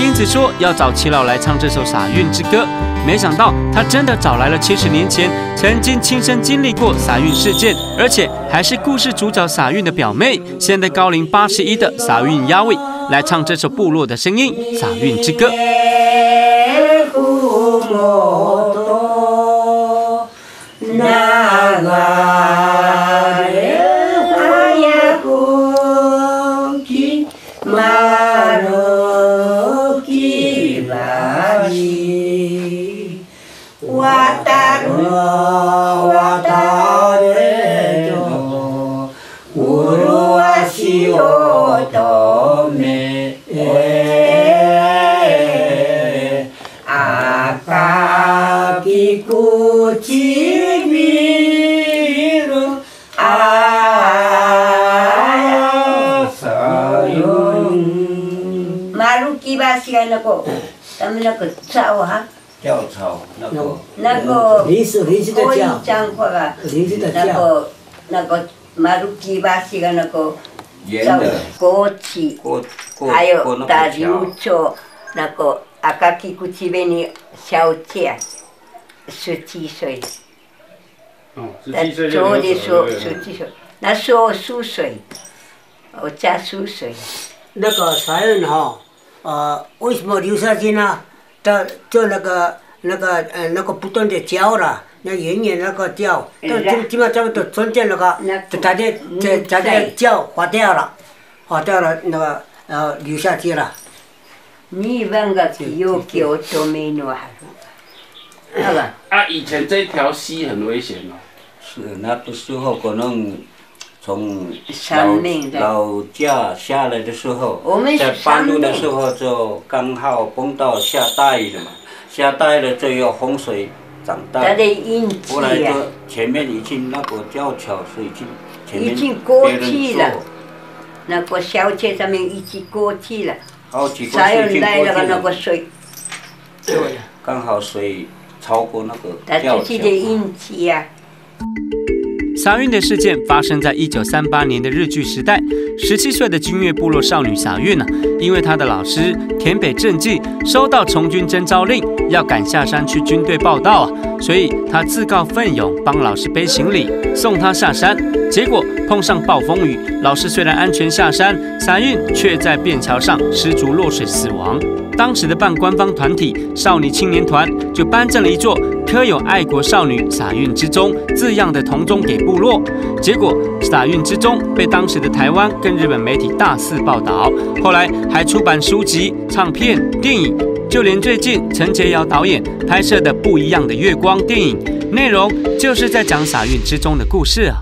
因此说要找齐老来唱这首《洒运之歌》。没想到他真的找来了七十年前曾经亲身经历过洒运事件，而且还是故事主角洒运的表妹，现在高龄八十一的洒运压位，来唱这首部落的声音《洒运之歌》。lani wataru. Watare to uruashi otome. Akaki kuchibiru. Asa Maruki ba siya na ko. 咱们那个草哈，吊草那个，那个临时临时的可以叫，讲话吧？临时的叫，那个那个马路基巴西的那个圆叫的。国旗，过过还有大个桥流，洲那个阿卡基古奇贝尼小姐，十七岁，嗯，十那七岁就做的时候留守十七岁，那时候十岁，我家十岁，那个啥人哈，呃，为什么流下去呢？他就那个那个呃那个不断的浇了，那远远那个叫，但基基本上都中间那个那，他的他他的叫划掉了，划掉了那个呃流下去了。你问个有给我做美女还是？那个。啊，以前这条溪很危险哦。是那个时候可能从老老家下来的时候我们，在半路的时候就刚好碰到下大雨了嘛，下大雨了就有洪水长大。它，的印记后来就，前面已经那个吊桥是已经前面已经过去了。那个小街上面已经过去了，好几个才有水经来了。那过去了个水，刚好水超过那个它吊桥。自己的。印记呀。洒运的事件发生在一九三八年的日据时代。十七岁的金岳部落少女洒运啊，因为她的老师田北正纪收到从军征召令，要赶下山去军队报道啊，所以她自告奋勇帮老师背行李，送他下山。结果碰上暴风雨，老师虽然安全下山，洒运却在便桥上失足落水死亡。当时的半官方团体少女青年团就颁赠了一座刻有“爱国少女洒运之中”字样的铜钟给部落。结果洒运之中被当时的台湾跟日本媒体大肆报道，后来还出版书籍、唱片、电影，就连最近陈洁瑶导演拍摄的《不一样的月光》电影，内容就是在讲洒运之中的故事啊。